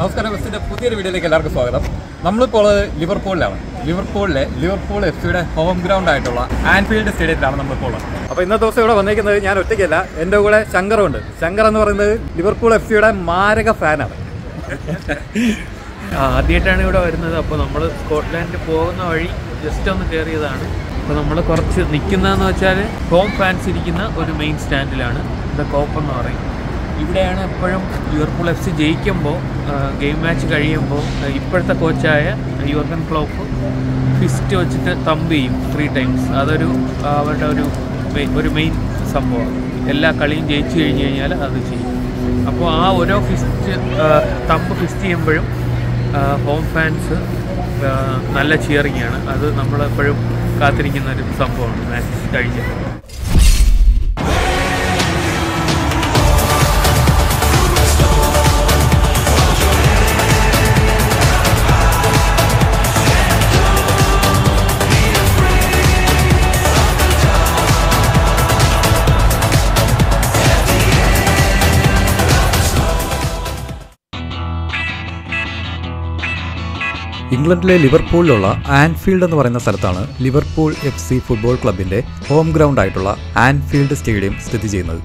നമസ്കാരം ബസ്സിന്റെ പുതിയൊരു വീഡിയോയിലേക്ക് എല്ലാവർക്കും സ്വാഗതം. നമ്മളിപ്പോൾ ലിവർപൂളിലാണ്. ലിവർപൂളിലെ ലിവർപൂൾ എഫ് സിയുടെ ഹോം ഗ്രൗണ്ട് ആയിട്ടുള്ള ആൻഫീൽഡ് സ്റ്റേഡിയത്തിലാണ് നമ്മളിപ്പോൾ അപ്പോൾ ഇന്നത്തെ ദിവസം ഇവിടെ വന്നിരിക്കുന്നത് ഞാൻ ഒറ്റയ്ക്കല്ല എന്റെ കൂടെ ശങ്കറുണ്ട് ശങ്കർ എന്ന് പറയുന്നത് ലിവർപൂൾ എഫ് സിയുടെ മാരക ഫാനാണ്. ആദ്യമായിട്ടാണ് ഇവിടെ വരുന്നത്. അപ്പോൾ നമ്മൾ സ്കോട്ട്ലാൻഡ് പോകുന്ന വഴി ജസ്റ്റ് ഒന്ന് കയറിയതാണ്. അപ്പോൾ നമ്മൾ കുറച്ച് നിൽക്കുന്നതെന്ന് വെച്ചാൽ ഹോം ഫാൻസ് ഇരിക്കുന്ന ഒരു മെയിൻ സ്റ്റാൻഡിലാണ്. ഇവിടെ കോപ്പ് എന്ന് പറയും. ഇവിടെയാണ് എപ്പോഴും ലിവർപൂൾ എഫ് സി ജയിക്കുമ്പോൾ ഗെയിം മാച്ച് കഴിയുമ്പോൾ ഇപ്പോഴത്തെ കോച്ചായ യുവർഗൻ ക്ലോപ്പ് ഫിസ്റ്റ് വെച്ചിട്ട് തമ്പ് ചെയ്യും ത്രീ ടൈംസ് അതൊരു അവരുടെ ഒരു ഒരു മെയിൻ സംഭവമാണ് എല്ലാ കളിയും ജയിച്ചു കഴിഞ്ഞ് കഴിഞ്ഞാൽ അത് ചെയ്യും. അപ്പോൾ ആ ഓരോ ഫിസ്റ്റ് തമ്പ് ഫിസ്റ്റ് ചെയ്യുമ്പോഴും ഹോം ഫാൻസ് നല്ല ചിയറിങ് ആണ്. അത് നമ്മളെപ്പോഴും കാത്തിരിക്കുന്ന ഒരു സംഭവമാണ് മാച്ച് കഴിഞ്ഞ്. ഇംഗ്ലണ്ടിലെ ലിവർപൂളിലുള്ള ആൻഫീൽഡ് എന്ന് പറയുന്ന സ്ഥലത്താണ് ലിവർപൂൾ എഫ് സി ഫുട്ബോൾ ക്ലബിന്റെ ഹോം ഗ്രൗണ്ട് ആയിട്ടുള്ള ആൻഫീൽഡ് സ്റ്റേഡിയം സ്ഥിതി ചെയ്യുന്നത്.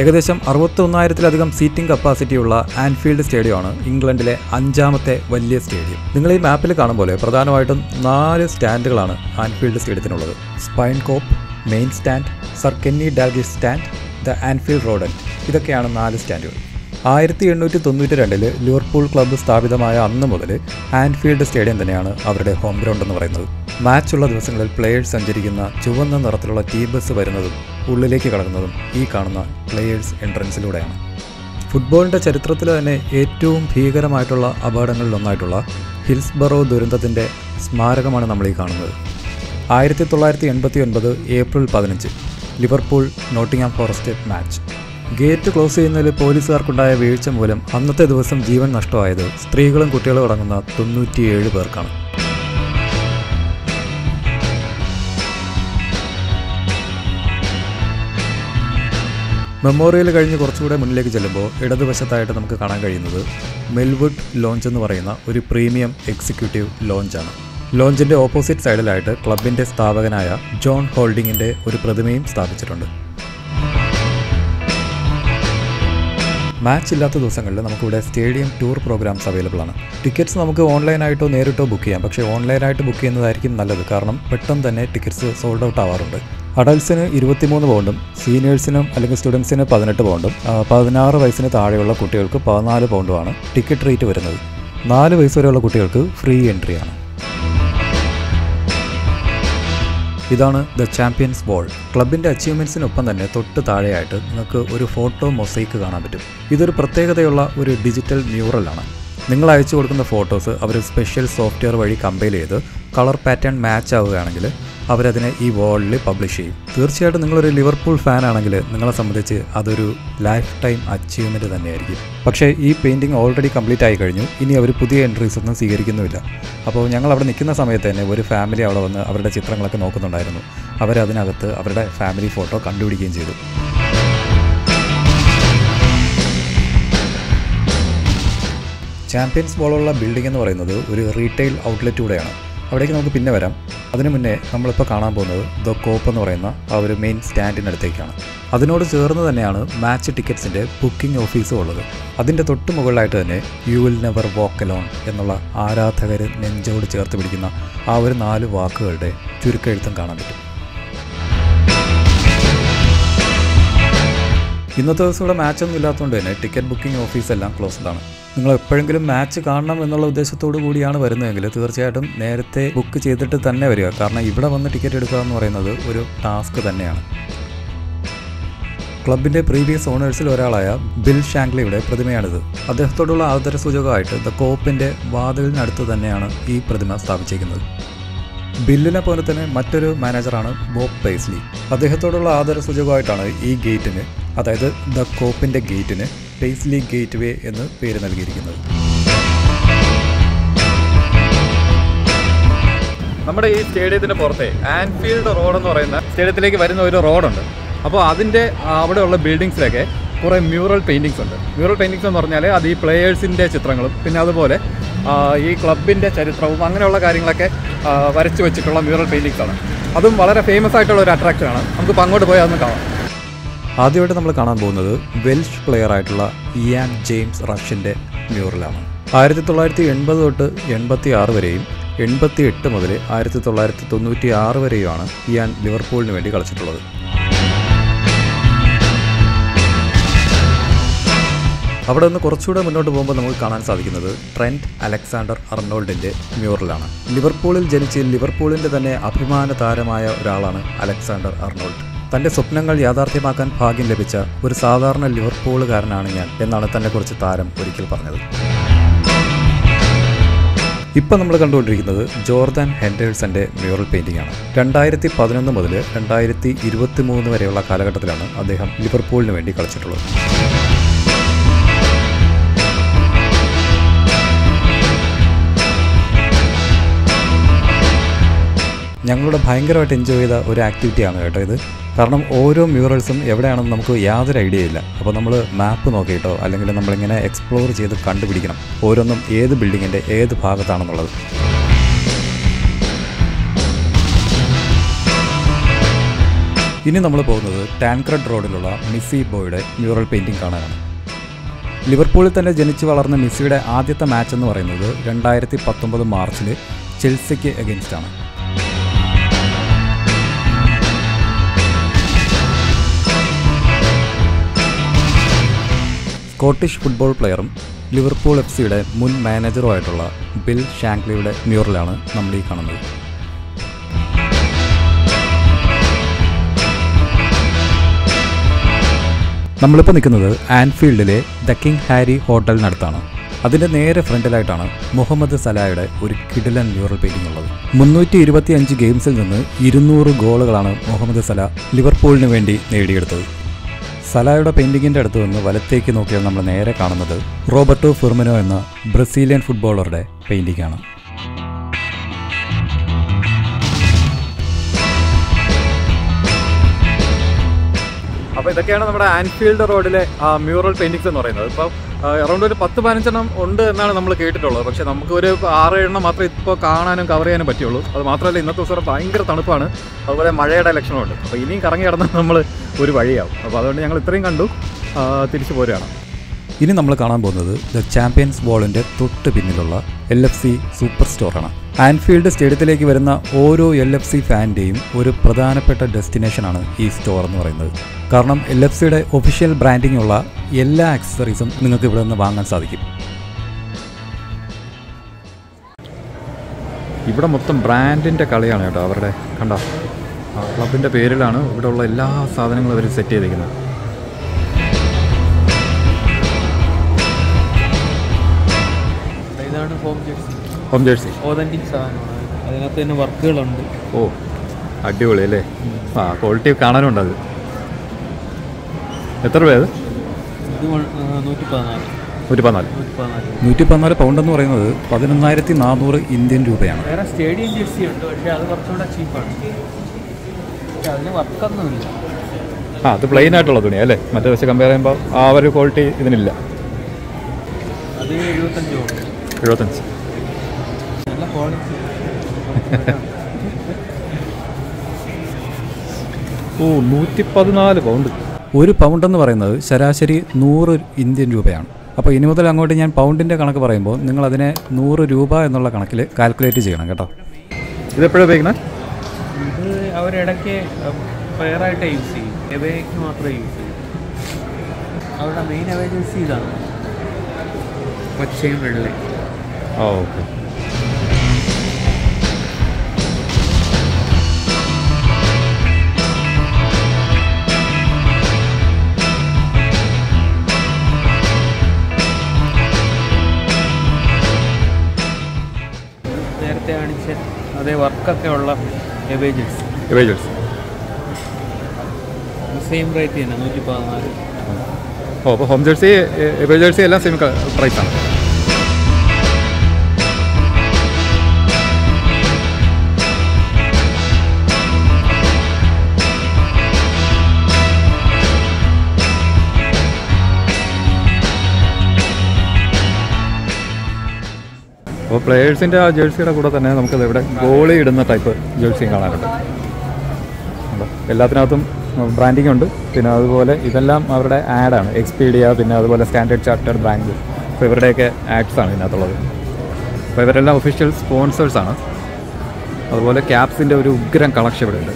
ഏകദേശം അറുപത്തി ഒന്നായിരത്തിലധികം സീറ്റിംഗ് കപ്പാസിറ്റിയുള്ള ആൻഫീൽഡ് സ്റ്റേഡിയമാണ് ഇംഗ്ലണ്ടിലെ അഞ്ചാമത്തെ വലിയ സ്റ്റേഡിയം. നിങ്ങൾ ഈ മാപ്പിൽ കാണും പോലെ പ്രധാനമായിട്ടും നാല് സ്റ്റാൻഡുകളാണ് Anfield സ്റ്റേഡിയത്തിനുള്ളത്. Spion Kop main stand Sir Kenny Dalglish stand the Anfield Road End. ഇതൊക്കെയാണ് നാല് സ്റ്റാൻഡുകൾ. ആയിരത്തി എണ്ണൂറ്റി തൊണ്ണൂറ്റി രണ്ടിൽ ലിവർപൂൾ ക്ലബ്ബ് സ്ഥാപിതമായ അന്ന് മുതൽ ആൻഫീൽഡ് സ്റ്റേഡിയം തന്നെയാണ് അവരുടെ ഹോം ഗ്രൗണ്ട് എന്ന് പറയുന്നത്. മാച്ചുള്ള ദിവസങ്ങളിൽ പ്ലേയേഴ്സ് സഞ്ചരിക്കുന്ന ചുവന്ന നിറത്തിലുള്ള ടീ ബസ് വരുന്നതും ഉള്ളിലേക്ക് കടക്കുന്നതും ഈ കാണുന്ന പ്ലേയേഴ്സ് എൻട്രൻസിലൂടെയാണ്. ഫുട്ബോളിന്റെ ചരിത്രത്തിൽ തന്നെ ഏറ്റവും ഭീകരമായിട്ടുള്ള അപകടങ്ങളിലൊന്നായിട്ടുള്ള ഹിൽസ്ബറോ ദുരന്തത്തിന്റെ സ്മാരകമാണ് നമ്മൾ ഈ കാണുന്നത്. ആയിരത്തി തൊള്ളായിരത്തി എൺപത്തി ഒൻപത് ഏപ്രിൽ പതിനഞ്ച് Liverpool Nottingham Forest match. Gate close ചെയ്യുന്നതിൽ പോലീസുകാർക്കുണ്ടായ വീഴ്ച മൂലം അന്നത്തെ ദിവസം ജീവൻ നഷ്ടമായത് സ്ത്രീകളും കുട്ടികളും അടങ്ങുന്ന തൊണ്ണൂറ്റിയേഴ് പേർക്കാണ്. മെമ്മോറിയൽ കഴിഞ്ഞ് കുറച്ചുകൂടെ മുന്നിലേക്ക് ചെല്ലുമ്പോൾ ഇടതുവശത്തായിട്ട് നമുക്ക് കാണാൻ കഴിയുന്നത് മെൽവുഡ് ലോഞ്ച് എന്ന് പറയുന്ന ഒരു പ്രീമിയം എക്സിക്യൂട്ടീവ് ലോഞ്ചാണ്. ലോഞ്ചിന്റെ ഓപ്പോസിറ്റ് സൈഡിലായിട്ട് ക്ലബിന്റെ സ്ഥാപകനായ ജോൺ ഹോൾഡിങ്ങിന്റെ ഒരു പ്രതിമയും സ്ഥാപിച്ചിട്ടുണ്ട്. മാച്ച് ഇല്ലാത്ത ദിവസങ്ങളിൽ നമുക്കിവിടെ സ്റ്റേഡിയം ടൂർ പ്രോഗ്രാംസ് അവൈലബിൾ ആണ്. ടിക്കറ്റ്സ് നമുക്ക് ഓൺലൈനായിട്ടോ നേരിട്ടോ ബുക്ക് ചെയ്യാം. പക്ഷേ ഓൺലൈനായിട്ട് ബുക്ക് ചെയ്യുന്നതായിരിക്കും നല്ലത്. കാരണം പെട്ടെന്ന് തന്നെ ടിക്കറ്റ്സ് സോൾഡ് ഔട്ട് ആവാറുണ്ട്. അഡൽട്സിന് ഇരുപത്തിമൂന്ന് പൗണ്ടും സീനിയേഴ്സിനും അല്ലെങ്കിൽ സ്റ്റുഡൻസിന് പതിനെട്ട് പൗണ്ടും പതിനാറ് വയസ്സിന് താഴെയുള്ള കുട്ടികൾക്ക് പതിനാല് പൗണ്ടുമാണ് ടിക്കറ്റ് റേറ്റ് വരുന്നത്. നാല് വയസ്സ് വരെയുള്ള കുട്ടികൾക്ക് ഫ്രീ എൻട്രിയാണ് ഇതാണ് ദ ചാമ്പ്യൻസ് ബോൾ. ക്ലബിന്റെ അച്ചീവ്മെന്റ്സിനൊപ്പം തന്നെ തൊട്ട് താഴെയായിട്ട് നിങ്ങൾക്ക് ഒരു ഫോട്ടോ മൊസൈക്ക് കാണാൻ പറ്റും. ഇതൊരു പ്രത്യേകതയുള്ള ഒരു ഡിജിറ്റൽ മ്യൂറലാണ്. നിങ്ങൾ അയച്ചു കൊടുക്കുന്ന ഫോട്ടോസ് അവർ സ്പെഷ്യൽ സോഫ്റ്റ്വെയർ വഴി കമ്പൈൽ ചെയ്ത് കളർ പാറ്റേൺ മാച്ച് ആവുകയാണെങ്കിൽ അവരതിനെ ഈ വേൾഡിൽ പബ്ലിഷ് ചെയ്യും. തീർച്ചയായിട്ടും നിങ്ങളൊരു ലിവർപൂൾ ഫാൻ ആണെങ്കിൽ നിങ്ങളെ സംബന്ധിച്ച് അതൊരു ലൈഫ് ടൈം അച്ചീവ്മെന്റ് തന്നെയായിരിക്കും. പക്ഷേ ഈ പെയിന്റിങ് ഓൾറെഡി കംപ്ലീറ്റ് ആയി കഴിഞ്ഞു. ഇനി അവർ പുതിയ എൻട്രീസ് ഒന്നും സ്വീകരിക്കുന്നുമില്ല. അപ്പോൾ ഞങ്ങൾ അവിടെ നിൽക്കുന്ന സമയത്ത് തന്നെ ഒരു ഫാമിലി അവിടെ വന്ന് അവരുടെ ചിത്രങ്ങളൊക്കെ നോക്കുന്നുണ്ടായിരുന്നു. അവരതിനകത്ത് അവരുടെ ഫാമിലി ഫോട്ടോ കണ്ടുപിടിക്കുകയും ചെയ്തു. ചാമ്പ്യൻസ് ബോളുള്ള ബിൽഡിംഗ് എന്ന് പറയുന്നത് ഒരു റീറ്റെയിൽ ഔട്ട്ലെറ്റ് കൂടെയാണ് അവിടേക്ക് നമുക്ക് പിന്നെ വരാം. അതിനു മുന്നേ നമ്മളിപ്പോൾ കാണാൻ പോകുന്നത് ദ കോപ്പ് എന്ന് പറയുന്ന ആ ഒരു മെയിൻ സ്റ്റാൻഡിനടുത്തേക്കാണ്. അതിനോട് ചേർന്ന് തന്നെയാണ് മാച്ച് ടിക്കറ്റ്സിന്റെ ബുക്കിംഗ് ഓഫീസും ഉള്ളത്. അതിന്റെ തൊട്ട് മുകളിലായിട്ട് തന്നെ you will never walk alone എന്നുള്ള ആരാധകർ നെഞ്ചോട് ചേർത്ത് പിടിക്കുന്ന ആ ഒരു നാല് വാക്കുകളുടെ ചുരുക്കെഴുത്തും കാണാൻ പറ്റും. ഇന്നത്തെ ദിവസം ഇവിടെ മാച്ചൊന്നും ഇല്ലാത്തതുകൊണ്ട് തന്നെ ടിക്കറ്റ് ബുക്കിംഗ് ഓഫീസ് എല്ലാം ക്ലോസ്ഡ് ആണ്. നിങ്ങൾ എപ്പോഴെങ്കിലും മാച്ച് കാണണം എന്നുള്ള ഉദ്ദേശത്തോടു കൂടിയാണ് വരുന്നതെങ്കിൽ തീർച്ചയായിട്ടും നേരത്തെ ബുക്ക് ചെയ്തിട്ട് തന്നെ വരിക. കാരണം ഇവിടെ വന്ന് ടിക്കറ്റ് എടുക്കുക എന്ന് പറയുന്നത് ഒരു ടാസ്ക് തന്നെയാണ്. ക്ലബിന്റെ പ്രീവിയസ് ഓണേഴ്സിൽ ഒരാളായ ബിൽ ഷാങ്ക്ലിയുടെ പ്രതിമയാണിത്. അദ്ദേഹത്തോടുള്ള ആദരസൂചകമായിട്ട് ദ കോപ്പിന്റെ വാതിലിനടുത്ത് തന്നെയാണ് ഈ പ്രതിമ സ്ഥാപിച്ചിരിക്കുന്നത്. ബില്ലിനെ പോലെ തന്നെ മറ്റൊരു മാനേജറാണ് ബോബ് പേസ്ലി അദ്ദേഹത്തോടുള്ള ആദരസൂചകമായിട്ടാണ് ഈ ഗേറ്റിന് അതായത് ദ കോപ്പിന്റെ ഗേറ്റിന് പേസ്ലി ഗേറ്റ് വേ എന്ന് പേര് നൽകിയിരിക്കുന്നത്. നമ്മുടെ ഈ സ്റ്റേഡിയത്തിന്റെ പുറത്തെ ആൻഫീൽഡ് റോഡ് എന്ന് പറയുന്ന സ്റ്റേഡിയത്തിലേക്ക് വരുന്ന ഒരു റോഡുണ്ട്. അപ്പോൾ അതിന്റെ അവിടെയുള്ള ബിൽഡിങ്സിലൊക്കെ കുറേ മ്യൂറൽ പെയിന്റിങ്സ് ഉണ്ട്. മ്യൂറൽ പെയിന്റിങ്സ് എന്ന് പറഞ്ഞാൽ അത് ഈ പ്ലേയേഴ്സിന്റെ ചിത്രങ്ങളും പിന്നെ അതുപോലെ ഈ ക്ലബിന്റെ ചരിത്രവും അങ്ങനെയുള്ള കാര്യങ്ങളൊക്കെ വരച്ച് വെച്ചിട്ടുള്ള മ്യൂറൽ പെയിന്റിങ്സ് ആണ്. അതും വളരെ ഫേമസ് ആയിട്ടുള്ള ഒരു അട്രാക്ഷനാണ് നമുക്കിപ്പോൾ അങ്ങോട്ട് പോയി അതൊന്ന് കാണാം. ആദ്യമായിട്ട് നമ്മൾ കാണാൻ പോകുന്നത് വെൽഷ് പ്ലെയർ ആയിട്ടുള്ള ഇയാൻ ജെയിംസ് റഷ്യന്റെ മ്യൂറലാണ് ആയിരത്തി തൊള്ളായിരത്തി എൺപത് തൊട്ട് എൺപത്തി ആറ് വരെയും എൺപത്തി എട്ട് മുതൽ ആയിരത്തി തൊള്ളായിരത്തി തൊണ്ണൂറ്റി ആറ് വരെയുമാണ് ഇയാൻ ലിവർപൂളിന് വേണ്ടി കളിച്ചിട്ടുള്ളത്. അവിടെ നിന്ന് കുറച്ചുകൂടെ മുന്നോട്ട് പോകുമ്പോൾ നമുക്ക് കാണാൻ സാധിക്കുന്നത് ട്രെന്റ് അലക്സാണ്ടർ അർണോൾഡിന്റെ മ്യൂറലാണ് ലിവർപൂളിൽ ജനിച്ച് ലിവർപൂളിന്റെ തന്നെ അഭിമാന താരമായ ഒരാളാണ് അലക്സാണ്ടർ അർണോൾഡ്. തന്റെ സ്വപ്നങ്ങൾ യാഥാർത്ഥ്യമാക്കാൻ ഭാഗ്യം ലഭിച്ച ഒരു സാധാരണ ലിവർപൂളുകാരനാണ് ഞാൻ എന്നാണ് തന്നെ തന്നെക്കുറിച്ച് താരം ഒരിക്കൽ പറഞ്ഞത്. ഇപ്പം നമ്മൾ കണ്ടുകൊണ്ടിരിക്കുന്നത് ജോർദാൻ ഹെൻഡേഴ്സന്റെ മ്യൂറൽ പെയിന്റിംഗ് ആണ് രണ്ടായിരത്തി പതിനൊന്ന് മുതൽ രണ്ടായിരത്തി ഇരുപത്തി മൂന്ന് വരെയുള്ള കാലഘട്ടത്തിലാണ് അദ്ദേഹം ലിവർപൂളിന് വേണ്ടി കളിച്ചിട്ടുള്ളത്. ഞങ്ങളുടെ ഭയങ്കരമായിട്ട് എൻജോയ് ചെയ്ത ഒരു ആക്ടിവിറ്റിയാണ് കേട്ടോ ഇത്. കാരണം ഓരോ മ്യൂറൽസും എവിടെയാണെന്ന് നമുക്ക് യാതൊരു ഐഡിയ ഇല്ല. അപ്പോൾ നമ്മൾ മാപ്പ് നോക്കിയിട്ടോ അല്ലെങ്കിൽ നമ്മളിങ്ങനെ എക്സ്പ്ലോർ ചെയ്ത് കണ്ടുപിടിക്കണം. ഓരോന്നും ഏത് ബിൽഡിങ്ങിന്റെ ഏത് ഭാഗത്താണെന്നുള്ളത്. ഇനി നമ്മൾ പോകുന്നത് ടാൻക്രഡ് റോഡിലുള്ള മിസ്സി ബോയുടെ മ്യൂറൽ പെയിന്റിംഗ് കാണാനാണ്. ലിവർപൂളിൽ തന്നെ ജനിച്ചു വളർന്ന മിസ്സിയുടെ ആദ്യത്തെ മാച്ച് എന്ന് പറയുന്നത് രണ്ടായിരത്തി പത്തൊമ്പത് മാർച്ചിൽ ചെൽസിക്ക് എഗൻസ്റ്റ് സ്കോട്ടിഷ് ഫുട്ബോൾ പ്ലെയറും ലിവർപൂൾ എഫ് സിയുടെ മുൻ മാനേജറുമായിട്ടുള്ള ബിൽ ഷാങ്ക്ലിയുടെ മ്യൂറലാണ് നമ്മൾ ഈ കാണുന്നത്. നമ്മളിപ്പോൾ നിൽക്കുന്നത് ആൻഫീൽഡിലെ ദ കിങ് ഹാരി ഹോട്ടലിനടുത്താണ്. അതിന്റെ നേരെ ഫ്രണ്ടിലായിട്ടാണ് മുഹമ്മദ് സലായുടെ ഒരു കിടിലൻ മ്യൂറൽ പെയിന്റിംഗ് ഉള്ളത്. മുന്നൂറ്റി ഇരുപത്തി അഞ്ച് ഗെയിംസിൽ നിന്ന് ഇരുന്നൂറ് ഗോളുകളാണ് മുഹമ്മദ് സല ലിവർപൂളിന് വേണ്ടി നേടിയെടുത്തത്. സലായുടെ പെയിന്റിങ്ങിന്റെ അടുത്ത് നിന്ന് വലത്തേക്ക് നോക്കിയാൽ നമ്മൾ നേരെ കാണുന്നത് റോബർട്ടോ ഫിർമിനോ എന്ന ബ്രസീലിയൻ ഫുട്ബോളറുടെ പെയിന്റിംഗ് ആണ് അപ്പോൾ ഇതൊക്കെയാണ് നമ്മുടെ ആൻഫീൽഡ് റോഡിലെ മ്യൂറൽ പെയിന്റിങ്സ് എന്ന് പറയുന്നത്. ഇപ്പോൾ അറൗണ്ട് ഒരു പത്ത് പതിനഞ്ചെണ്ണം ഉണ്ട് എന്നാണ് നമ്മൾ കേട്ടിട്ടുള്ളത്. പക്ഷേ നമുക്ക് ഒരു ആറ് എണ്ണം മാത്രമേ ഇപ്പോൾ കാണാനും കവർ ചെയ്യാനും പറ്റുള്ളൂ. അത് മാത്രമല്ല ഇന്നത്തെ ദിവസം ഭയങ്കര തണുപ്പാണ്. അതുപോലെ മഴയുടെ ലക്ഷണമുണ്ട്. അപ്പോൾ ഇനിയും കറങ്ങി കിടന്നാൽ നമ്മൾ ഒരു വഴിയാവും. അപ്പോൾ അതുകൊണ്ട് ഞങ്ങൾ ഇത്രയും കണ്ടു. തിരിച്ചു പോരുകയാണ്. ഇനി നമ്മൾ കാണാൻ പോകുന്നത് ദ ചാമ്പ്യൻസ് ബോളിന്റെ തൊട്ട് പിന്നിലുള്ള എൽ എഫ് സി സൂപ്പർ സ്റ്റോറാണ് ആൻഫീൽഡ് സ്റ്റേഡിയത്തിലേക്ക് വരുന്ന ഓരോ എൽ എഫ് സി ഫാന്റെയും ഒരു പ്രധാനപ്പെട്ട ഡെസ്റ്റിനേഷനാണ് ഈ സ്റ്റോർ എന്ന് പറയുന്നത്. കാരണം എൽ എഫ് സിയുടെ ഒഫീഷ്യൽ ബ്രാൻഡിംഗ് ഉള്ള എല്ലാ ആക്സസറീസും നിങ്ങൾക്ക് ഇവിടെ നിന്ന് വാങ്ങാൻ സാധിക്കും. ഇവിടെ മൊത്തം ബ്രാൻഡിന്റെ കളിയാണ് കേട്ടോ അവരുടെ. കണ്ടോ? ക്ലബിന്റെ പേരിലാണ് ഇവിടെയുള്ള എല്ലാ സാധനങ്ങളും അവർ സെറ്റ് ചെയ്തിരിക്കുന്നത്. ഇതാണ് home jersey home jersey authentic സാധനമാണ് അതിനകത്ത് തന്നെ വർക്കുകളുണ്ട്. ഓ അടിപൊളി അല്ലേ? ആ ക്വാളിറ്റി കാണാനുണ്ട് അത്. എത്ര രൂപ അത്? ഇത് നൂറ്റി പതിനാല് നൂറ്റി പതിനാല് നൂറ്റി പതിനാല് പൗണ്ട് എന്ന് പറയുന്നത് പതിനൊന്നായിരത്തി നാനൂറ് ഇന്ത്യൻ രൂപയാണ്. വേറെ സ്റ്റേഡിയം ജേഴ്സി ഉണ്ട് പക്ഷേ അത് കുറച്ചുകൂടെ ചീപ്പാണ് അതിന് വർക്കൊന്നുമില്ല. ആ അത് പ്ലെയിൻ ആയിട്ടുള്ള തുണിയാ അല്ലേ? മറ്റേ വെച്ച് കമ്പയർ ചെയ്യുമ്പോൾ ആ ഒരു ക്വാളിറ്റി ഇതിനില്ല. അത് എഴുപത്തഞ്ച് എഴുപത്തഞ്ച് ഓ നൂറ്റി പതിനാല് പൗണ്ട്. ഒരു പൗണ്ട് എന്ന് പറയുന്നത് ശരാശരി നൂറ് ഇന്ത്യൻ രൂപയാണ്. അപ്പോൾ ഇനി മുതൽ അങ്ങോട്ട് ഞാൻ പൗണ്ടിന്റെ കണക്ക് പറയുമ്പോൾ നിങ്ങൾ അതിനെ നൂറ് രൂപ എന്നുള്ള കണക്കിൽ കാൽക്കുലേറ്റ് ചെയ്യണം കേട്ടോ. ഉപയോഗിക്കുന്നത് ഇത് അവരിടയ്ക്ക് ഉപയോഗിക്കണം യൂസ് ചെയ്യും. എവയ്ക്ക് മാത്രമേ യൂസ് ചെയ്യൂ. അവരുടെ മെയിൻ ഇതാണ്. പച്ചയും വെള്ളയും. ഓക്കെ നേരത്തെ കാണിച്ച അതേ വർക്കൊക്കെ ഉള്ള എവേ ജേഴ്സി സെയിം റേറ്റ് തന്നെ നൂറ്റി പതിനാല് ഓ അപ്പോൾ ഹോം ജേഴ്സി ഇവേ ജേഴ്സി എല്ലാം സെയിം പ്രൈസാണ് അപ്പോൾ പ്ലേയേഴ്സിന്റെ ആ ജേഴ്സിയുടെ കൂടെ തന്നെ നമുക്കത് ഇവിടെ ഗോളി ഇടുന്ന ടൈപ്പ് ജേഴ്സിയും കാണാനുണ്ട്? എല്ലാത്തിനകത്തും ബ്രാൻഡിങ് ഉണ്ട്. പിന്നെ അതുപോലെ ഇതെല്ലാം അവരുടെ ആഡാണ് എക്സ്പീഡിയ പിന്നെ അതുപോലെ സ്റ്റാൻഡേർഡ് ചാർട്ടേഡ് ബാങ്ക് അപ്പോൾ ഇവരുടെയൊക്കെ ആഡ്സ് ആണ് ഇതിനകത്തുള്ളത്. അപ്പോൾ ഇവരെല്ലാം ഒഫീഷ്യൽ സ്പോൺസേഴ്സാണ് അതുപോലെ ക്യാപ്സിന്റെ ഒരു ഉഗ്രം കളക്ഷൻ ഇവിടെ ഉണ്ട്.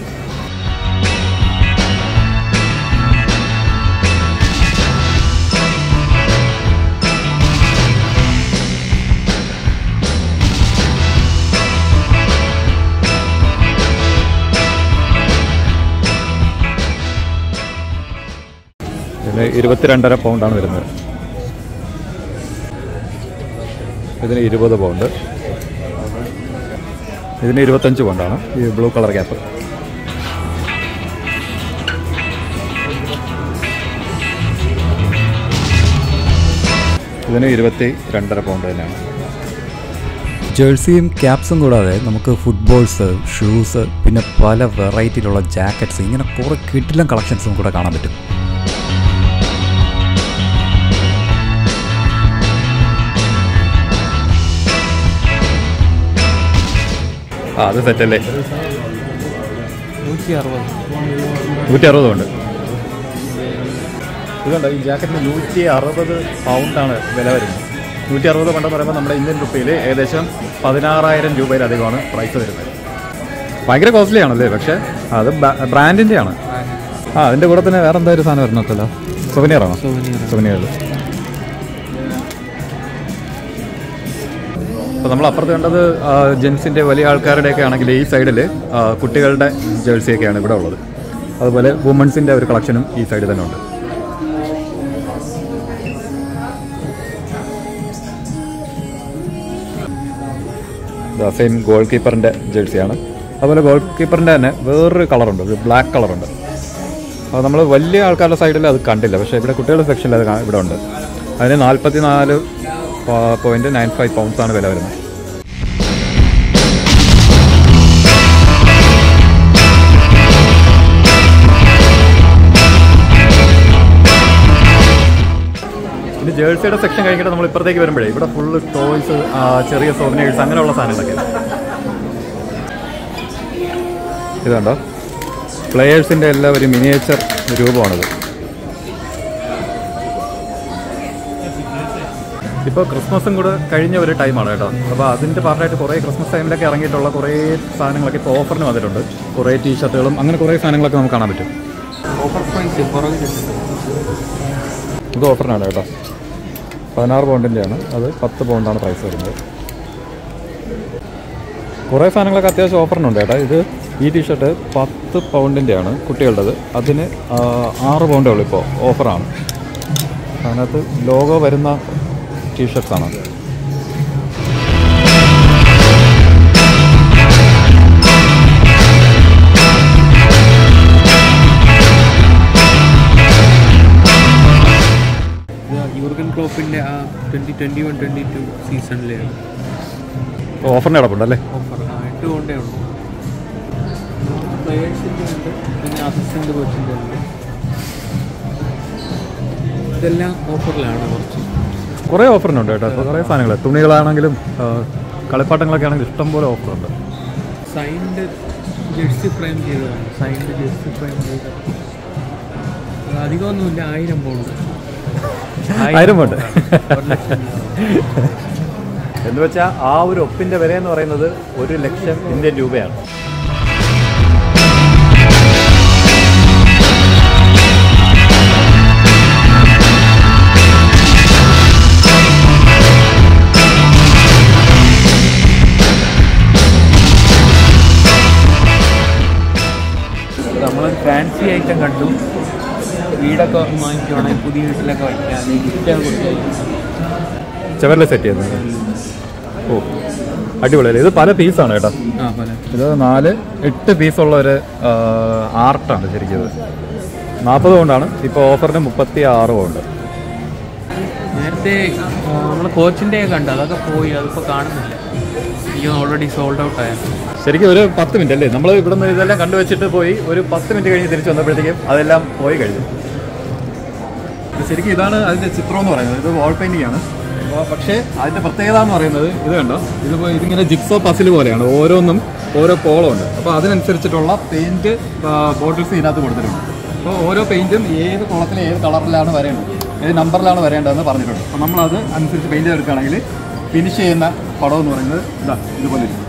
ഇരുപത്തിരണ്ടര പൗണ്ടാണ് വരുന്നത്. ഇതിന് ഇരുപത് പൗണ്ട്. ഇതിന് ഇരുപത്തഞ്ച് പൗണ്ടാണ് ഈ ബ്ലൂ കളർ ക്യാപ്പ്. ഇതിന് ഇരുപത്തി രണ്ടര പൗണ്ട് തന്നെയാണ്. ജേഴ്സിയും ക്യാപ്സും കൂടാതെ നമുക്ക് ഫുട്ബോൾസ് ഷൂസ് പിന്നെ പല വെറൈറ്റിയിലുള്ള ജാക്കറ്റ്സ് ഇങ്ങനെ കുറേ കിട്ടിലും കളക്ഷൻസും കൂടെ കാണാൻ പറ്റും. ആ അത് സെറ്റല്ലേ നൂറ്റി അറുപത് നൂറ്റി അറുപതുണ്ട് ഇതുണ്ട് ഈ ജാക്കറ്റിന് നൂറ്റി അറുപത് പൗണ്ടാണ് വില വരുന്നത്. നൂറ്റി അറുപത് പണ്ടെന്ന് പറയുമ്പോൾ നമ്മുടെ ഇന്ത്യൻ റുപ്പിയിൽ ഏകദേശം പതിനാറായിരം രൂപയിലധികമാണ് പ്രൈസ് വരുന്നത്. ഭയങ്കര കോസ്റ്റ്ലി ആണല്ലേ പക്ഷേ അത് ബ്രാൻഡിന്റെ ആണ്. ആ അതിന്റെ കൂടെ തന്നെ വേറെ എന്താ ഒരു സാധനം വരുന്നല്ലോ സുവനിയറാണോ. സുവനിയർ അപ്പോൾ നമ്മൾ അപ്പുറത്ത് കണ്ടത് ജെൻസിന്റെ വലിയ ആൾക്കാരുടെയൊക്കെ ആണെങ്കിൽ ഈ സൈഡിൽ കുട്ടികളുടെ ജേഴ്സിയൊക്കെയാണ് ഇവിടെ ഉള്ളത്. അതുപോലെ വുമൺസിന്റെ ഒരു കളക്ഷനും ഈ സൈഡിൽ തന്നെ ഉണ്ട്. സെയിം ഗോൾ കീപ്പറിന്റെ ജേഴ്സിയാണ്. അതുപോലെ ഗോൾ കീപ്പറിന്റെ തന്നെ വേറൊരു കളറുണ്ട് ഒരു ബ്ലാക്ക് കളറുണ്ട്. അപ്പോൾ നമ്മൾ വലിയ ആൾക്കാരുടെ സൈഡിൽ അത് കണ്ടില്ല പക്ഷേ ഇവിടെ കുട്ടികളുടെ സെക്ഷനിൽ അത് ഇവിടെ ഉണ്ട്. അതിന് നാൽപ്പത്തി നാല് പോയിന്റ് നയൻ ഫൈവ് പൗണ്ട്സ് ആണ് വില വരുന്നത്. ഇനി ജേഴ്സിയുടെ സെക്ഷൻ കഴിഞ്ഞിട്ട് നമ്മൾ ഇപ്പുറത്തേക്ക് വരുമ്പോഴേ ഇവിടെ ഫുള്ള് ടോയ്സ് ചെറിയ സോവനേഴ്സ് അങ്ങനെയുള്ള സാധനങ്ങളൊക്കെ. ഇതുണ്ടോ പ്ലെയേഴ്സിന്റെ എല്ലാം ഒരു മിനിയേച്ചർ രൂപമാണിത്. ഇപ്പോൾ ക്രിസ്മസും കൂടെ കഴിഞ്ഞ ഒരു ടൈമാണ് കേട്ടോ. അപ്പോൾ അതിന്റെ പാർട്ടായിട്ട് കുറേ ക്രിസ്മസ് ടൈമിലൊക്കെ ഇറങ്ങിയിട്ടുള്ള കുറേ സാധനങ്ങളൊക്കെ ഇപ്പോൾ ഓഫറിന് വന്നിട്ടുണ്ട്. കുറേ ടീ ഷർട്ടുകളും അങ്ങനെ കുറേ സാധനങ്ങളൊക്കെ നമുക്ക് കാണാൻ പറ്റും. ഇത് ഓഫറിനാണ് കേട്ടോ. പതിനാറ് പൗണ്ടിന്റെയാണ് അത് പത്ത് പൗണ്ടാണ് പ്രൈസ് വരുന്നത്. കുറേ സാധനങ്ങളൊക്കെ അത്യാവശ്യം ഓഫറിനുണ്ട് കേട്ടോ. ഇത് ഈ ടീഷർട്ട് പത്ത് പൗണ്ടിന്റെയാണ് കുട്ടികളുടേത്. അതിന് ആറ് പൗണ്ടേ ഉള്ളൂ ഇപ്പോൾ ഓഫറാണ് അതിനകത്ത് ലോഗോ വരുന്ന ടീഷർട്ട്സാണ് യൂർഗൻ ക്ലോപ്പിന്റെ ആ twenty twenty one twenty two ഓഫറിന് കിടപ്പുണ്ടല്ലേ ഓഫർ ആ എട്ട് കൊണ്ടേ ഉള്ളൂ. പ്ലേയേഴ്സിന്റെ ഉണ്ട് പിന്നെ അസിസ്റ്റന്റ് കോച്ചിന്റെ ഉണ്ട്. ഇതെല്ലാം ഓഫറിലാണ് കുറച്ച്. കുറേ ഓഫറിനുണ്ട് കേട്ടോ. ഇപ്പോൾ കുറേ സാധനങ്ങൾ തുണികളാണെങ്കിലും കളിപ്പാട്ടങ്ങളൊക്കെ ആണെങ്കിലും ഇഷ്ടംപോലെ ഓഫറുണ്ട്. സൈൻഡ് ജെഴ്സി ഫ്രെയിം ചെയ്തതാണ്. സൈൻഡ് ജെഴ്സി ഫ്രെയിം ചെയ്ത അത് അധികമൊന്നുമില്ല. ആയിരം പോണ്ട് ആയിരം പൗണ്ട്. എന്ന് വെച്ചാൽ ആ ഒരു ഒപ്പിന്റെ വില എന്ന് പറയുന്നത് ഒരു ലക്ഷം ഇന്ത്യൻ രൂപയാണ്. നമ്മൾ ഫാൻസി ഐറ്റം കണ്ടു. വീടൊക്കെ വാങ്ങിക്കുവാണെങ്കിൽ പുതിയ വീട്ടിലൊക്കെ വയ്ക്കാൻ ഗിഫ്റ്റൊക്കെ കൊടുക്കാൻ ചെവറിൽ സെറ്റ് ചെയ്യുന്നത്. ഓ അടിപൊളിയല്ലേ? ഇത് പല പീസാണ് കേട്ടോ. ഇത് നാല് എട്ട് പീസുള്ള ഒരു ആർട്ടാണ് ശരിക്കും നാൽപ്പത് കൊണ്ടാണ്. ഇപ്പോൾ ഓഫറിന് മുപ്പത്തി ആറ് കൊണ്ട്. നേരത്തെ നമ്മൾ കോച്ചിന്റെ കണ്ടു. അതൊക്കെ പോയി. അതിപ്പോൾ കാണുന്നില്ല. ഈ ഓൾറെഡി സോൾഡ് ഔട്ട് ആയിരുന്നു ശരിക്കും ഒരു പത്ത് മിനിറ്റ് അല്ലേ? നമ്മൾ ഇവിടെ നിന്ന് ഇതെല്ലാം കണ്ടുവച്ചിട്ട് പോയി ഒരു പത്ത് മിനിറ്റ് കഴിഞ്ഞ് തിരിച്ച് വന്നപ്പോഴത്തേക്കും അതെല്ലാം പോയി കഴിഞ്ഞു. ഇത് ശരിക്കും ഇതാണ് അതിന്റെ ചിത്രം എന്ന് പറയുന്നത്. ഇത് വാൾ പെയിന്റിംഗ് ആണ്. പക്ഷേ അതിന്റെ പ്രത്യേകത എന്ന് പറയുന്നത് ഇത് കണ്ടോ? ഇതിപ്പോൾ ഇതിങ്ങനെ ജിപ്സോ പസിൽ പോലെയാണ്. ഓരോന്നും ഓരോ കോളമുണ്ട് അപ്പോൾ അതിനനുസരിച്ചിട്ടുള്ള പെയിന്റ് ബോട്ടിൽസ് ഇതിനകത്ത് കൊടുത്തിട്ടുണ്ട്. അപ്പോൾ ഓരോ പെയിന്റും ഏത് കുളത്തിൽ ഏത് കളറിലാണ് വരേണ്ടത്? ഏത് നമ്പറിലാണ് വരേണ്ടതെന്ന് പറഞ്ഞിട്ടുണ്ട്. അപ്പോൾ നമ്മളത് അനുസരിച്ച് പെയിന്റ് എടുക്കുകയാണെങ്കിൽ ഫിനിഷ് ചെയ്യുന്ന പടം എന്ന് പറയുന്നത് ഇതാ ഇതുപോലെ ഇരിക്കും.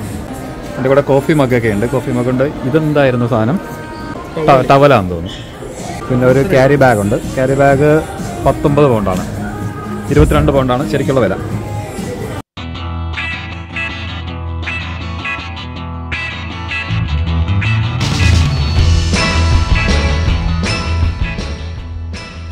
എന്റെ കൂടെ കോഫി മഗ്ഗൊക്കെ ഉണ്ട്. കോഫി മഗ് മഗ്ഗുണ്ട്. ഇതെന്തായിരുന്നു സാധനം? ടവലാന്ന് തോന്നുന്നു. പിന്നെ ഒരു ക്യാരി ബാഗ് ഉണ്ട്. ക്യാരി ബാഗ് പത്തൊമ്പത് പൗണ്ടാണ് ഇരുപത്തിരണ്ട് പൗണ്ടാണ് ശരിക്കുള്ള വില.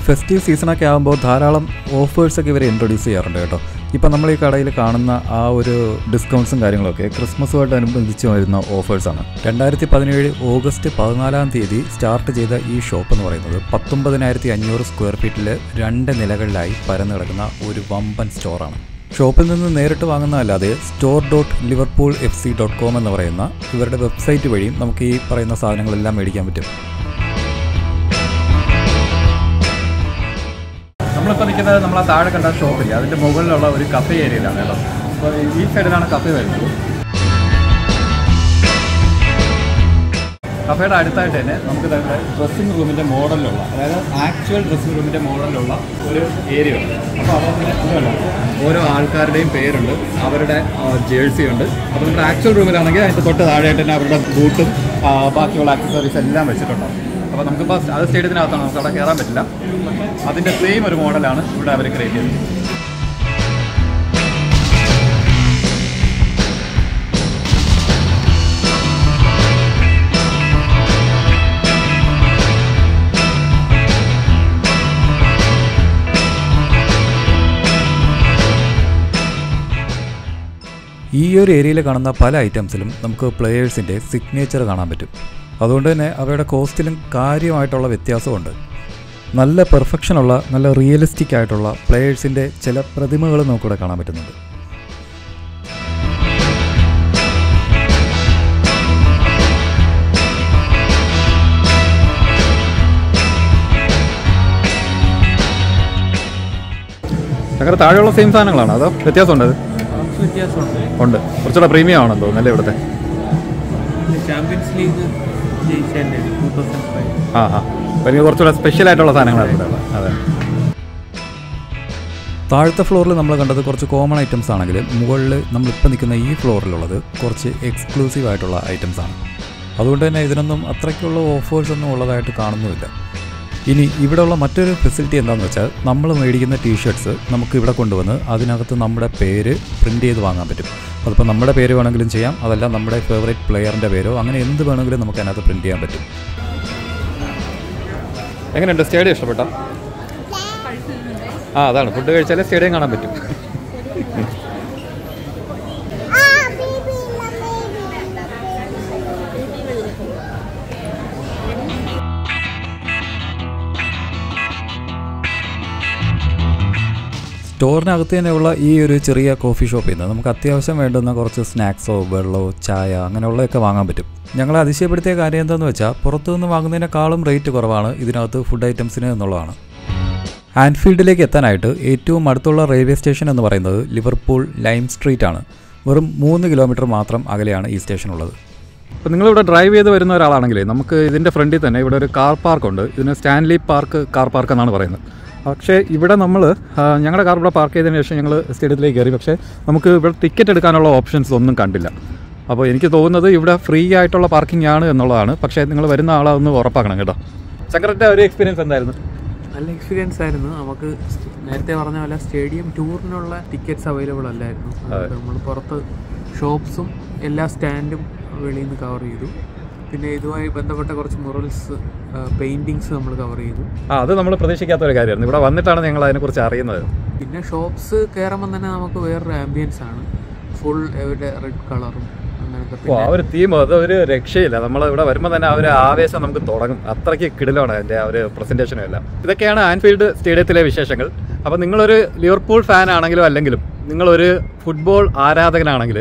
ഫെസ്റ്റീവ് സീസണൊക്കെ ആകുമ്പോൾ ധാരാളം ഓഫേഴ്സൊക്കെ ഇവർ ഇൻട്രൊഡ്യൂസ് ചെയ്യാറുണ്ട് കേട്ടോ. ഇപ്പം നമ്മൾ ഈ കടയിൽ കാണുന്ന ആ ഒരു ഡിസ്കൗണ്ട്സും കാര്യങ്ങളൊക്കെ ക്രിസ്മസുമായിട്ട് അനുബന്ധിച്ച് വരുന്ന ഓഫേഴ്സാണ് രണ്ടായിരത്തി പതിനേഴ് ഓഗസ്റ്റ് പതിനാലാം തീയതി സ്റ്റാർട്ട് ചെയ്ത ഈ ഷോപ്പ് എന്ന് പറയുന്നത് പത്തൊമ്പതിനായിരത്തി അഞ്ഞൂറ് സ്ക്വയർ ഫീറ്റിൽ രണ്ട് നിലകളിലായി പരന്നു കിടക്കുന്ന ഒരു വമ്പൻ സ്റ്റോറാണ് ഷോപ്പിൽ നിന്ന് നേരിട്ട് വാങ്ങുന്നതല്ലാതെ store dot Liverpool F C dot com എന്ന് പറയുന്ന ഇവരുടെ വെബ്സൈറ്റ് വഴിയും നമുക്ക് ഈ പറയുന്ന സാധനങ്ങളെല്ലാം മേടിക്കാൻ പറ്റും. നമ്മളിപ്പോൾ നിൽക്കുന്നത് നമ്മൾ ആ താഴെ കണ്ട ഷോപ്പില്ല അതിന്റെ മുകളിലുള്ള ഒരു കഫേ ഏരിയയിലാണ് കേട്ടോ. അപ്പോൾ ഈ സൈഡിലാണ് കഫേ വരുന്നത്. കഫേയുടെ അടുത്തായിട്ട് തന്നെ നമുക്ക് തന്നെ ഡ്രസ്സിംഗ് റൂമിന്റെ മോഡലിലുള്ള അതായത് ആക്ച്വൽ ഡ്രസ്സിംഗ് റൂമിന്റെ മോഡലിലുള്ള ഒരു ഏരിയ ഉണ്ട്. അപ്പോൾ അവിടെ. ഓരോ ആൾക്കാരുടെയും പേരുണ്ട് അവരുടെ ജേഴ്സി ഉണ്ട്. അപ്പോൾ നമ്മുടെ ആക്ച്വൽ റൂമിലാണെങ്കിൽ അതിന്റെ തൊട്ട് താഴെയായിട്ട് തന്നെ അവരുടെ ബൂട്ടും ബാക്കിയുള്ള ആക്സസറീസ് എല്ലാം വെച്ചിട്ടുണ്ടാവും. അപ്പോൾ നമുക്കിപ്പോൾ അത് സ്റ്റേഡിയത്തിനകത്താണ് നമുക്ക് അവിടെ കയറാൻ പറ്റില്ല. അതിന്റെ സെയിം ഒരു മോഡലാണ് ഇവിടെ അവർ ക്രിയേറ്റ് ചെയ്തത്. ഈ ഒരു ഏരിയയിൽ കാണുന്ന പല ഐറ്റംസിലും നമുക്ക് പ്ലെയേഴ്സിന്റെ സിഗ്നേച്ചർ കാണാൻ പറ്റും. അതുകൊണ്ട് തന്നെ അവയുടെ കോസ്റ്റിലും കാര്യമായിട്ടുള്ള വ്യത്യാസമുണ്ട്. നല്ല പെർഫെക്ഷനുള്ള നല്ല റിയലിസ്റ്റിക് ആയിട്ടുള്ള പ്ലേയേഴ്സിന്റെ ചില പ്രതിമകൾ നമുക്കിവിടെ കാണാൻ പറ്റുന്നുണ്ട്. അങ്ങനെ താഴെയുള്ള സെയിം സാധനങ്ങളാണ്. അതോ വ്യത്യാസമുണ്ട്? അത് വ്യത്യാസമുണ്ട്. ഉണ്ട്. കുറച്ചുകൂടെ പ്രീമിയം ആണെന്ന് തോന്നുന്നു അല്ലേ ഇവിടുത്തെ? ചാമ്പ്യൻസ് ലീഗ് ജയിച്ചതിന്റെ ടൂ തൗസൻഡ് ഫൈവ് ആ ആ. എനിക്ക് കുറച്ചുകൂടെ സ്പെഷ്യൽ ആയിട്ടുള്ള സാധനങ്ങളാണ് അതെ. താഴത്തെ ഫ്ലോറിൽ നമ്മൾ കണ്ടത് കുറച്ച് കോമൺ ഐറ്റംസ് ആണെങ്കിൽ മുകളിൽ നമ്മളിപ്പോൾ നിൽക്കുന്ന ഈ ഫ്ലോറിലുള്ളത് കുറച്ച് എക്സ്ക്ലൂസീവ് ആയിട്ടുള്ള ഐറ്റംസ് ആണ്. അതുകൊണ്ട് തന്നെ ഇതിനൊന്നും അത്രയ്ക്കുള്ള ഓഫേഴ്സ് ഒന്നും ഉള്ളതായിട്ട് കാണുന്നുമില്ല. ഇനി ഇവിടെയുള്ള മറ്റൊരു ഫെസിലിറ്റി എന്താണെന്ന് വെച്ചാൽ നമ്മൾ മേടിക്കുന്ന ടീഷർട്ട്സ് നമുക്ക് ഇവിടെ കൊണ്ടുവന്ന് അതിനകത്ത് നമ്മുടെ പേര് പ്രിന്റ് ചെയ്ത് വാങ്ങാൻ പറ്റും. അതിപ്പോൾ നമ്മുടെ പേര് വേണമെങ്കിലും ചെയ്യാം. അതല്ല നമ്മുടെ ഫേവറേറ്റ് പ്ലെയറിന്റെ പേരോ അങ്ങനെ എന്ത് വേണമെങ്കിലും നമുക്ക് അതിനകത്ത് പ്രിന്റ് ചെയ്യാൻ പറ്റും. എങ്ങനെയുണ്ട്? സ്റ്റേഡിയം ഇഷ്ടപ്പെട്ടോ? ആ അതാണ്. ഫുഡ് കഴിച്ചാലേ സ്റ്റേഡിയം കാണാൻ പറ്റും. സ്റ്റോറിനകത്ത് തന്നെയുള്ള ഈ ഒരു ചെറിയ കോഫി ഷോപ്പിൽ നിന്ന് നമുക്ക് അത്യാവശ്യം വേണ്ടുന്ന കുറച്ച് സ്നാക്സോ വെള്ളമോ ചായ അങ്ങനെയുള്ളതൊക്കെ വാങ്ങാൻ പറ്റും. ഞങ്ങളെ അതിശയപ്പെടുത്തിയ കാര്യം എന്താണെന്ന് വെച്ചാൽ പുറത്തുനിന്ന് വാങ്ങുന്നതിനേക്കാളും റേറ്റ് കുറവാണ് ഇതിനകത്ത് ഫുഡ് ഐറ്റംസിന് എന്നുള്ളതാണ്. ആൻഫീൽഡിലേക്ക് എത്താനായിട്ട് ഏറ്റവും അടുത്തുള്ള റെയിൽവേ സ്റ്റേഷൻ എന്ന് പറയുന്നത് ലിവർപൂൾ ലൈം സ്ട്രീറ്റ് ആണ്. വെറും മൂന്ന് കിലോമീറ്റർ മാത്രം അകലെയാണ് ഈ സ്റ്റേഷൻ ഉള്ളത്. അപ്പോൾ നിങ്ങളിവിടെ ഡ്രൈവ് ചെയ്ത് വരുന്ന ഒരാളാണെങ്കിൽ നമുക്ക് ഇതിന്റെ ഫ്രണ്ടിൽ തന്നെ ഇവിടെ ഒരു കാർ പാർക്ക് ഉണ്ട്. ഇതിന് സ്റ്റാൻലി പാർക്ക് കാർ പാർക്ക് എന്നാണ് പറയുന്നത്. പക്ഷേ ഇവിടെ നമ്മൾ ഞങ്ങളുടെ കാർ ഇവിടെ പാർക്ക് ചെയ്തതിന് ശേഷം ഞങ്ങൾ സ്റ്റേഡിയത്തിലേക്ക് കയറി. പക്ഷേ നമുക്ക് ഇവിടെ ടിക്കറ്റ് എടുക്കാനുള്ള ഓപ്ഷൻസ് ഒന്നും കണ്ടില്ല. അപ്പോൾ എനിക്ക് തോന്നുന്നത് ഇവിടെ ഫ്രീ ആയിട്ടുള്ള പാർക്കിംഗ് ആണ് എന്നുള്ളതാണ്. പക്ഷേ നിങ്ങൾ വരുന്ന ആളാണെന്ന് ഉറപ്പാക്കണം കേട്ടോ. ശങ്കറിന്റെ ഒരു എക്സ്പീരിയൻസ് എന്തായിരുന്നു? നല്ല എക്സ്പീരിയൻസ് ആയിരുന്നു. നമുക്ക് നേരത്തെ പറഞ്ഞ പോലെ സ്റ്റേഡിയം ടൂറിനുള്ള ടിക്കറ്റ്സ് അവൈലബിൾ അല്ലായിരുന്നു. നമ്മൾ പുറത്ത് ഷോപ്സും എല്ലാ സ്റ്റാൻഡും വെളിയിൽ നിന്ന് കവർ ചെയ്തു. പിന്നെ ഇതുമായി ബന്ധപ്പെട്ട കുറച്ച് മുറൽസ് പെയിന്റിങ്സ് നമ്മൾ കവർ ചെയ്തു. ആ അത് നമ്മൾ പ്രതീക്ഷിക്കാത്ത ഒരു കാര്യമായിരുന്നു. ഇവിടെ വന്നിട്ടാണ് ഞങ്ങൾ അതിനെക്കുറിച്ച് അറിയുന്നത്. പിന്നെ ഷോപ്സ് കയറുമ്പോൾ തന്നെ നമുക്ക് വേറൊരു ആംബിയൻസ് ആണ്. ഫുൾ ഇവിടെ റെഡ് കളറും ഓ ആ ഒരു തീം അത് ഒരു രക്ഷയില്ല. നമ്മൾ ഇവിടെ വരുമ്പോൾ തന്നെ ആ ഒരു ആവേശം നമുക്ക് തുടങ്ങും. അത്രയ്ക്ക് കിടിലാണ് അതിന്റെ ആ ഒരു പ്രസന്റേഷനും എല്ലാം. ഇതൊക്കെയാണ് ആൻഫീൽഡ് സ്റ്റേഡിയത്തിലെ വിശേഷങ്ങൾ. അപ്പോൾ നിങ്ങളൊരു ലിവർപൂൾ ഫാൻ ആണെങ്കിലും അല്ലെങ്കിലും നിങ്ങളൊരു ഫുട്ബോൾ ആരാധകനാണെങ്കിൽ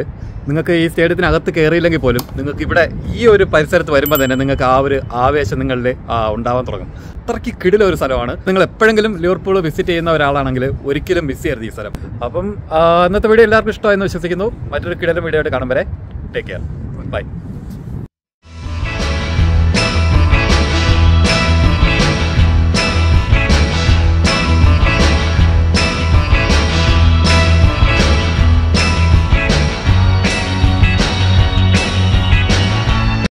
നിങ്ങൾക്ക് ഈ സ്റ്റേഡിയത്തിനകത്ത് കയറിയില്ലെങ്കിൽ പോലും നിങ്ങൾക്ക് ഇവിടെ ഈ ഒരു പരിസരത്ത് വരുമ്പോൾ തന്നെ നിങ്ങൾക്ക് ആ ഒരു ആവേശം നിങ്ങളുടെ ഉണ്ടാവാൻ തുടങ്ങും. അത്രയ്ക്ക് കിടില ഒരു സ്ഥലമാണ്. നിങ്ങൾ എപ്പോഴെങ്കിലും ലിവർപൂൾ വിസിറ്റ് ചെയ്യുന്ന ഒരാളാണെങ്കിൽ ഒരിക്കലും മിസ് ചെയ്യരുത് ഈ സ്ഥലം. അപ്പം ഇന്നത്തെ വീഡിയോ എല്ലാവർക്കും ഇഷ്ടമായെന്ന് വിശ്വസിക്കുന്നു. മറ്റൊരു കിടലും വീഡിയോ ആയിട്ട് കാണും വരെ. Take care bye